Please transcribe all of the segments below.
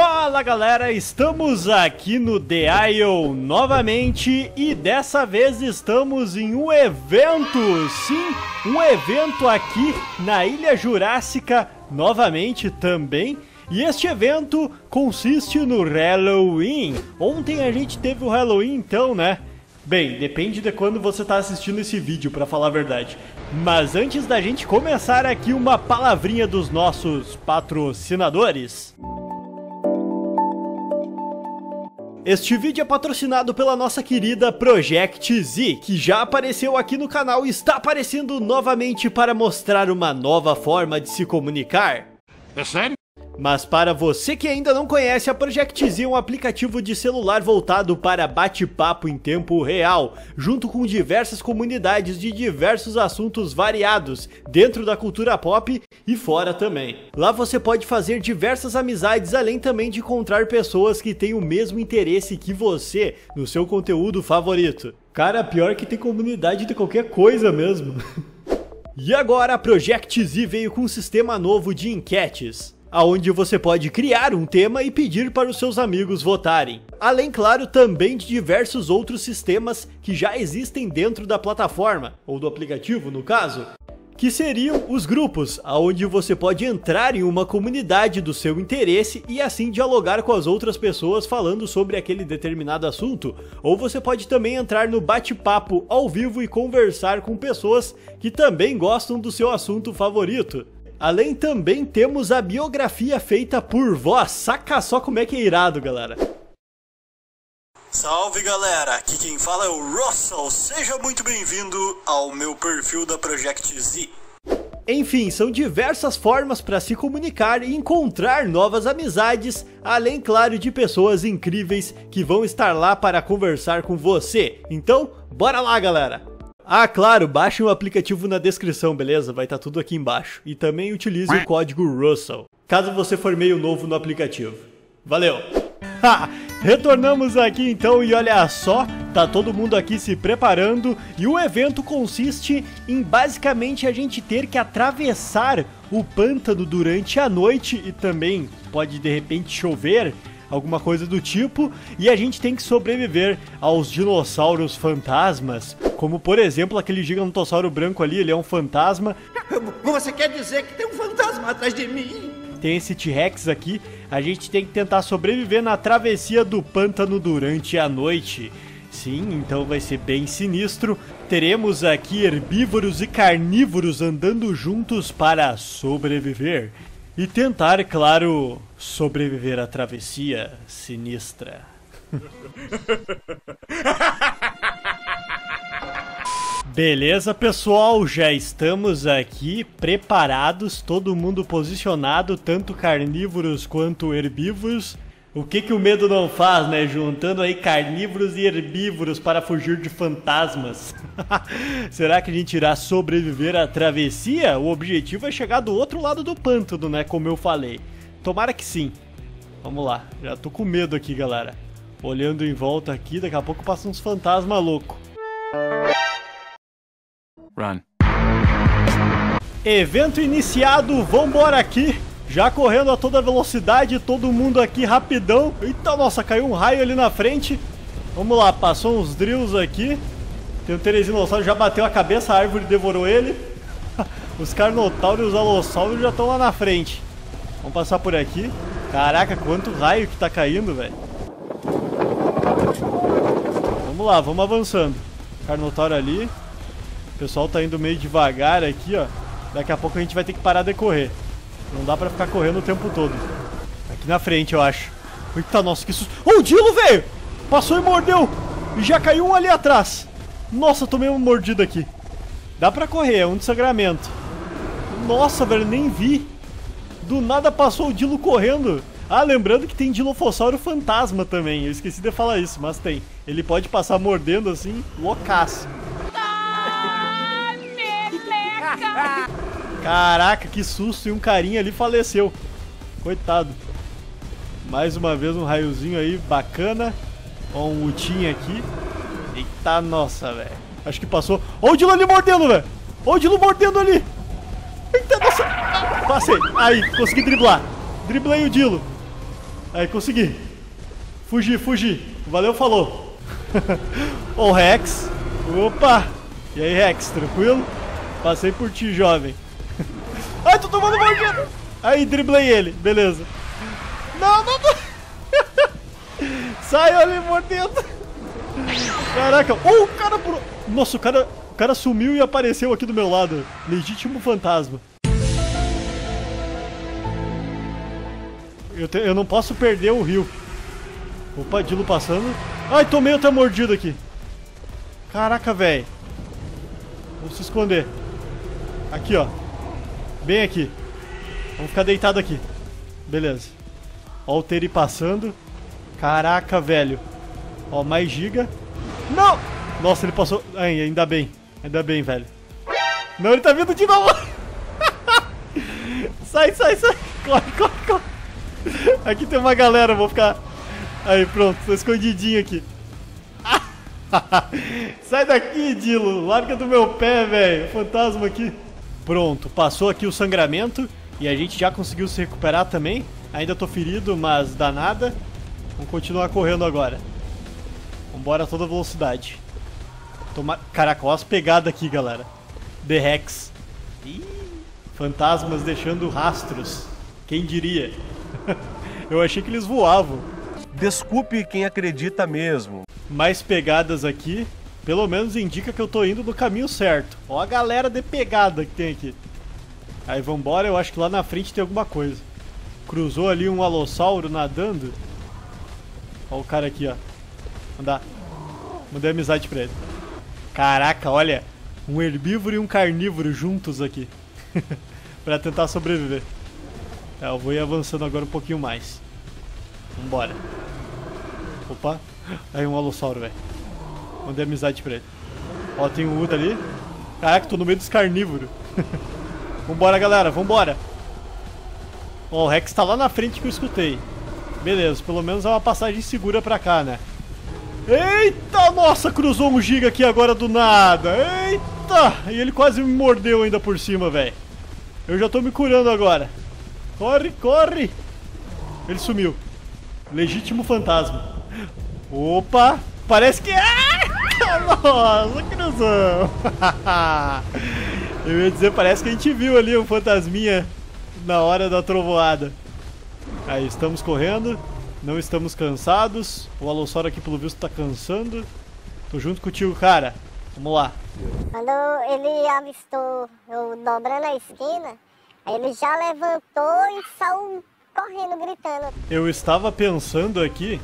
Fala galera, estamos aqui no The Isle novamente e dessa vez estamos em um evento, sim, um evento aqui na Ilha Jurássica novamente também. E este evento consiste no Halloween. Ontem a gente teve o Halloween então, né? Bem, depende de quando você está assistindo esse vídeo, para falar a verdade. Mas antes da gente começar aqui uma palavrinha dos nossos patrocinadores. Este vídeo é patrocinado pela nossa querida Project Z, que já apareceu aqui no canal e está aparecendo novamente para mostrar uma nova forma de se comunicar. É sério? Mas para você que ainda não conhece, a Project Z é um aplicativo de celular voltado para bate-papo em tempo real, junto com diversas comunidades de diversos assuntos variados, dentro da cultura pop e fora também. Lá você pode fazer diversas amizades, além também de encontrar pessoas que têm o mesmo interesse que você no seu conteúdo favorito. Cara, pior que tem comunidade de qualquer coisa mesmo. e agora a Project Z veio com um sistema novo de enquetes aonde você pode criar um tema e pedir para os seus amigos votarem. Além, claro, também de diversos outros sistemas que já existem dentro da plataforma, ou do aplicativo no caso, que seriam os grupos, aonde você pode entrar em uma comunidade do seu interesse e assim dialogar com as outras pessoas falando sobre aquele determinado assunto, ou você pode também entrar no bate-papo ao vivo e conversar com pessoas que também gostam do seu assunto favorito. Além também temos a biografia feita por voz. Saca só como é que é irado, galera. Salve galera, aqui quem fala é o Russell. Seja muito bem-vindo ao meu perfil da Project Z. Enfim, são diversas formas para se comunicar e encontrar novas amizades, além, claro, de pessoas incríveis que vão estar lá para conversar com você. Então, bora lá, galera! Ah, claro, baixe o aplicativo na descrição, beleza? Vai estar tá tudo aqui embaixo. E também utilize o código Russell, caso você for meio novo no aplicativo. Valeu! Ha! Retornamos aqui então e olha só, tá todo mundo aqui se preparando e o evento consiste em basicamente a gente ter que atravessar o pântano durante a noite e também pode de repente chover alguma coisa do tipo, e a gente tem que sobreviver aos dinossauros fantasmas, como por exemplo aquele gigantossauro branco ali, ele é um fantasma. Você quer dizer que tem um fantasma atrás de mim? Tem esse T-Rex aqui, a gente tem que tentar sobreviver na travessia do pântano durante a noite. Sim, então vai ser bem sinistro. Teremos aqui herbívoros e carnívoros andando juntos para sobreviver. E tentar, claro, sobreviver à travessia sinistra. Beleza, pessoal, já estamos aqui preparados, todo mundo posicionado, tanto carnívoros quanto herbívoros. O que que o medo não faz, né? Juntando aí carnívoros e herbívoros para fugir de fantasmas. Será que a gente irá sobreviver à travessia? O objetivo é chegar do outro lado do pântano, né? Como eu falei. Tomara que sim. Vamos lá. Já tô com medo aqui, galera. Olhando em volta aqui, daqui a pouco passa uns fantasmas loucos. Run. Evento iniciado, vambora aqui. Já correndo a toda velocidade, todo mundo aqui rapidão. Eita, nossa, caiu um raio ali na frente. Vamos lá, passou uns drills aqui. Tem o Terezinossauro, já bateu a cabeça, a árvore devorou ele. Os Carnotauros e os Alossauros já estão lá na frente. Vamos passar por aqui. Caraca, quanto raio que tá caindo, velho. Vamos lá, vamos avançando. Carnotauro ali. O pessoal tá indo meio devagar aqui, ó. Daqui a pouco a gente vai ter que parar de correr. Não dá pra ficar correndo o tempo todo. Aqui na frente, eu acho. Eita, nossa, que susto. Oh, o Dilo, velho! Passou e mordeu! E já caiu um ali atrás. Nossa, tomei uma mordida aqui. Dá pra correr, é um desangramento. Nossa, velho, nem vi. Do nada passou o Dilo correndo. Ah, lembrando que tem Dilofossauro fantasma também. Eu esqueci de falar isso, mas tem. Ele pode passar mordendo assim, loucaço. Caraca, que susto! E um carinha ali faleceu. Coitado. Mais uma vez um raiozinho aí, bacana. Ó, um Utinha aqui. Eita, nossa, velho. Acho que passou. Ó o Dilo ali mordendo, velho. Ó o Dilo mordendo ali. Eita, nossa. Passei. Aí, consegui driblar. Driblei o Dilo. Aí, consegui. Fugi, fugi. Valeu, falou. Ô, Rex. Opa. E aí, Rex, tranquilo? Passei por ti, jovem. Ai, tô tomando mordida. Aí, driblei ele. Beleza. Não, não, não. Sai ali mordendo. Caraca. Oh, o cara... Nossa, o cara, o cara sumiu e apareceu aqui do meu lado. Legítimo fantasma. Eu, te, eu não posso perder o rio. Opa, Dilo passando. Ai, tomei outra mordida aqui. Caraca, velho. Vamos se esconder. Aqui, ó. Bem aqui. Vamos ficar deitado aqui. Beleza. Ó o Teri passando. Caraca, velho. Ó, mais giga. Não! Nossa, ele passou... Ai, ainda bem. Ainda bem, velho. Não, ele tá vindo de novo. sai, sai, sai. Corre, corre, corre. Aqui tem uma galera, vou ficar... Aí, pronto, tô escondidinho aqui. Sai daqui, Dilo. Larga do meu pé, velho. Fantasma aqui. Pronto, passou aqui o sangramento. E a gente já conseguiu se recuperar também. Ainda tô ferido, mas dá nada. Vamos continuar correndo agora. Vambora a toda velocidade. Toma... Caraca, olha as pegadas aqui, galera. The Rex. Ih, fantasmas deixando rastros. Quem diria? Eu achei que eles voavam. Desculpe quem acredita mesmo. Mais pegadas aqui. Pelo menos indica que eu tô indo no caminho certo. Ó a galera de pegada que tem aqui. Aí vambora, eu acho que lá na frente tem alguma coisa. Cruzou ali um alossauro nadando. Ó o cara aqui, ó. Mandar. Mandei amizade pra ele. Caraca, olha. Um herbívoro e um carnívoro juntos aqui. pra tentar sobreviver. É, eu vou ir avançando agora um pouquinho mais. Vambora. Opa. Aí um alossauro, velho. Mandei amizade pra ele. Ó, tem um Uda ali. Caraca, tô no meio dos carnívoros. vambora, galera, vambora. Ó, o Rex tá lá na frente que eu escutei. Beleza, pelo menos é uma passagem segura pra cá, né? Eita, nossa, cruzou um giga aqui agora do nada. Eita, e ele quase me mordeu ainda por cima, velho. Eu já tô me curando agora. Corre, corre. Ele sumiu. Legítimo fantasma. Opa, parece que... Ah, nossa, cruzão. Eu ia dizer, parece que a gente viu ali um fantasminha na hora da trovoada. Aí, estamos correndo. Não estamos cansados. O Alossauro aqui, pelo visto, tá cansando. Tô junto contigo, cara. Vamos lá. Quando ele avistou eu dobrando a esquina, ele já levantou e saiu correndo, gritando. Eu estava pensando aqui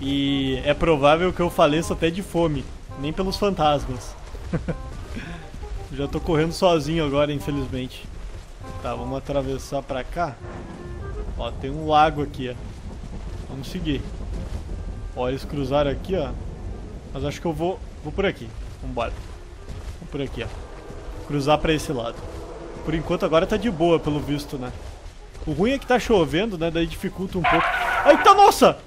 e é provável que eu faleça até de fome, nem pelos fantasmas. já tô correndo sozinho agora, infelizmente. Tá, vamos atravessar pra cá. Ó, tem um lago aqui, ó. Vamos seguir. Ó, eles cruzaram aqui, ó. Mas acho que eu vou, vou por aqui. Vambora. Vou por aqui, ó. Cruzar pra esse lado. Por enquanto agora tá de boa, pelo visto, né? O ruim é que tá chovendo, né? Daí dificulta um pouco. Eita, nossa!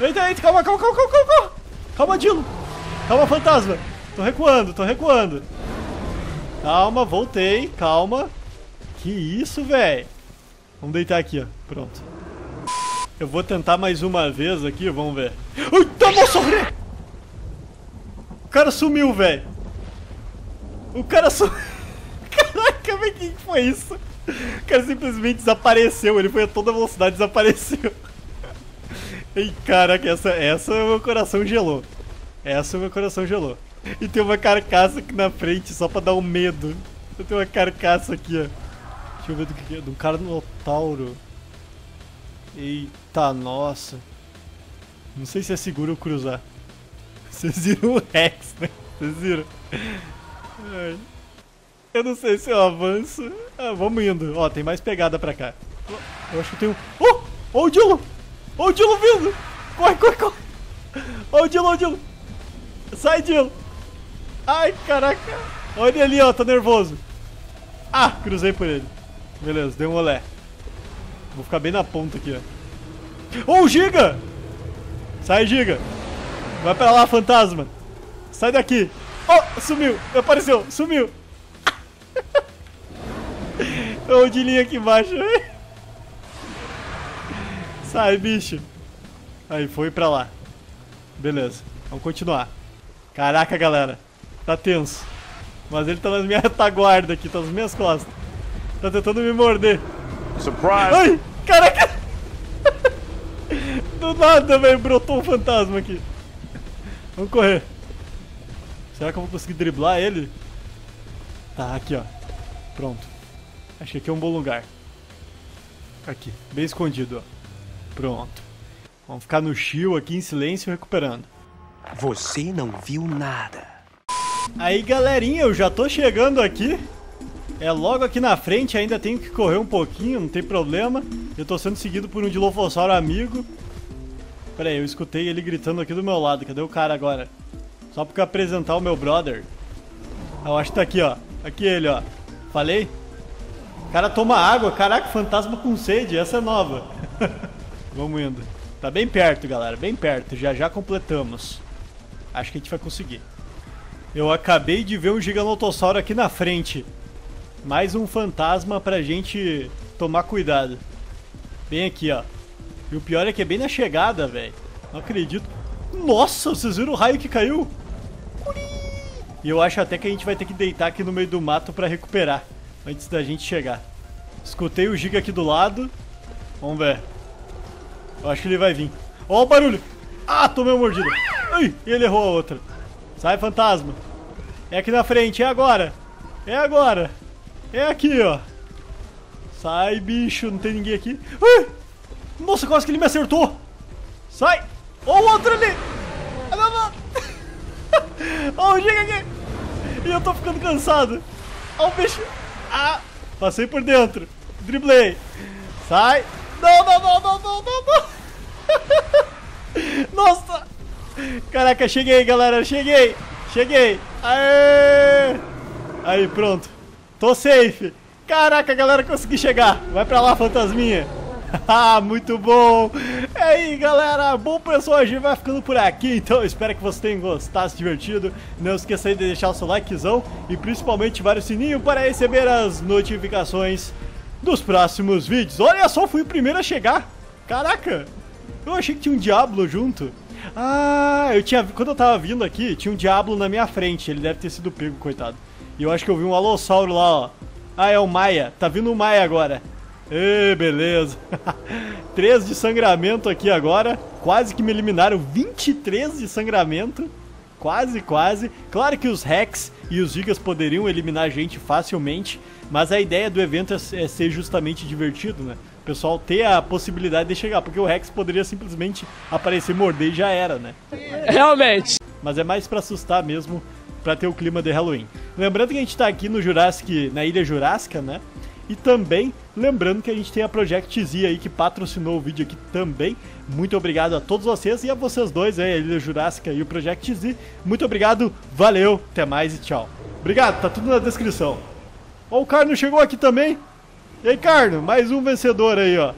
Eita, eita, calma, calma, calma, calma, calma! Calma, Dilo! Calma, fantasma! Tô recuando, tô recuando. Calma, voltei, calma. Que isso, velho? Vamos deitar aqui, ó. Pronto. Eu vou tentar mais uma vez aqui, vamos ver. Eita, nossa! O cara sumiu, velho. O cara sumiu. Caraca, velho, que foi isso? O cara simplesmente desapareceu, ele foi a toda velocidade e desapareceu. Ei, caraca, essa, essa meu coração gelou. Essa o meu coração gelou. E tem uma carcaça aqui na frente, só pra dar um medo. Tem uma carcaça aqui, ó. Deixa eu ver do que é. Do Carnotauro. Eita, nossa. Não sei se é seguro eu cruzar. Vocês viram o Rex, né? Vocês viram? Ai. Eu não sei se eu avanço. Ah, vamos indo. Ó, tem mais pegada pra cá. Eu acho que tem um... Oh! Ó o Dilo! Ó o Dilo vindo! Corre, corre, corre! Ó o Dilo, ó o Dilo! Sai, Dilo! Ai, caraca! Olha ele ali, ó, tá nervoso. Ah, cruzei por ele. Beleza, dei um olé. Vou ficar bem na ponta aqui, ó. Oh, Giga! Sai, Giga! Vai pra lá, fantasma! Sai daqui! Oh, sumiu! Apareceu! Sumiu! o Dilinho aqui embaixo. Sai, bicho. Aí, foi pra lá. Beleza, vamos continuar. Caraca, galera. Tá tenso. Mas ele tá na minha retaguarda aqui, tá nas minhas costas. Tá tentando me morder. Surprise! Ai, caraca! Do nada, velho, brotou um fantasma aqui. Vamos correr. Será que eu vou conseguir driblar ele? Tá, aqui, ó. Pronto. Acho que aqui é um bom lugar. Aqui, bem escondido, ó. Pronto. Vamos ficar no chill aqui em silêncio recuperando. Você não viu nada. Aí galerinha, eu já tô chegando aqui. É logo aqui na frente, ainda tenho que correr um pouquinho, não tem problema. Eu tô sendo seguido por um Dilofossauro amigo. Pera aí, eu escutei ele gritando aqui do meu lado. Cadê o cara agora? Só porque apresentar o meu brother. Eu acho que tá aqui, ó. Aqui ele, ó. Falei? O cara toma água. Caraca, fantasma com sede. Essa é nova. Vamos indo. Tá bem perto, galera. Bem perto. Já já completamos. Acho que a gente vai conseguir. Eu acabei de ver um giganotossauro aqui na frente. Mais um fantasma pra gente tomar cuidado. Bem aqui, ó. E o pior é que é bem na chegada, velho. Não acredito. Nossa, vocês viram o raio que caiu? E eu acho até que a gente vai ter que deitar aqui no meio do mato pra recuperar. Antes da gente chegar. Escutei o giga aqui do lado. Vamos ver. Eu acho que ele vai vir. Ó o barulho. Ah, tomei uma mordida. Ai, ele errou a outra. Sai, fantasma. É aqui na frente, é agora. É agora. É aqui, ó. Sai, bicho, não tem ninguém aqui. Ai! Nossa, quase que ele me acertou. Sai. Ó o outro ali. Ah. Ó o giga aqui. E eu tô ficando cansado. Ó o bicho. Ah, passei por dentro. Driblei. Sai. Não, não, não, não, não, não, não. Nossa. Caraca, cheguei, galera. Cheguei. Cheguei. Aê. Aí, pronto. Tô safe. Caraca, galera, consegui chegar. Vai pra lá, fantasminha. Ah, muito bom! É aí, galera, bom pessoal, a gente vai ficando por aqui, então espero que vocês tenham gostado, se divertido. Não esqueça de deixar o seu likezão e principalmente o sininho para receber as notificações dos próximos vídeos. Olha só, fui o primeiro a chegar. Caraca, eu achei que tinha um Diablo junto. Ah, eu tinha, quando eu tava vindo aqui, tinha um Diablo na minha frente, ele deve ter sido pego, coitado. E eu acho que eu vi um Alossauro lá, ó. Ah, é o Maia, tá vindo o Maia agora. Ê, beleza. 3 de sangramento aqui agora. Quase que me eliminaram. 23 de sangramento. Quase, quase. Claro que os Rex e os Gigas poderiam eliminar a gente facilmente. Mas a ideia do evento é, é ser justamente divertido, né? O pessoal ter a possibilidade de chegar. Porque o Rex poderia simplesmente aparecer, morder e já era, né? Realmente. Mas é mais pra assustar mesmo. Pra ter o clima de Halloween. Lembrando que a gente tá aqui no Jurassic, na Ilha Jurássica, né? E também, lembrando que a gente tem a Project Z aí que patrocinou o vídeo aqui também. Muito obrigado a todos vocês e a vocês dois aí, a Ilha Jurássica e o Project Z. Muito obrigado, valeu, até mais e tchau. Obrigado, tá tudo na descrição. Ó, o Carno chegou aqui também. Aí, Carno, mais um vencedor aí, ó.